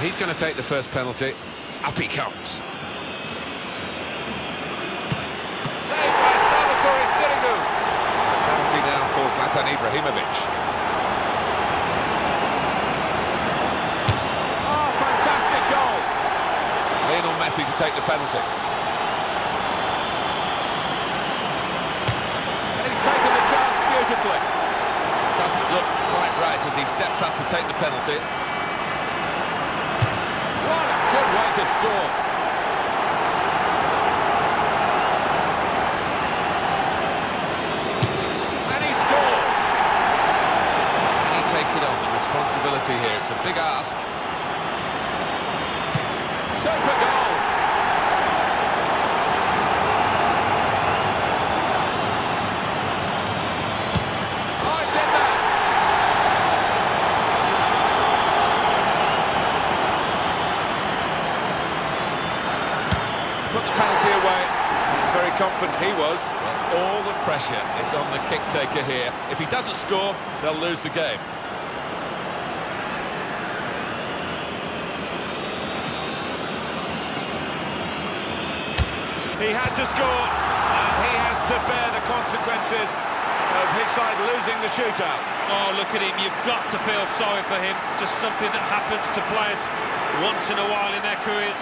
He's going to take the first penalty. Up he comes. Saved by Salvatore Sirigu. Penalty now for Zlatan Ibrahimovic. Oh, fantastic goal. Lionel Messi to take the penalty. And he's taken the chance beautifully. Doesn't look quite right as he steps up to take the penalty. What a good way to score. And he scores. He take it on, the responsibility here? It's a big ask. Super goal. Oh, it's in there. Put the penalty away. Very confident he was. Well, all the pressure is on the kick taker here. If he doesn't score, they'll lose the game. He had to score, and he has to bear the consequences of his side losing the shootout. Oh, look at him. You've got to feel sorry for him. Just something that happens to players once in a while in their careers.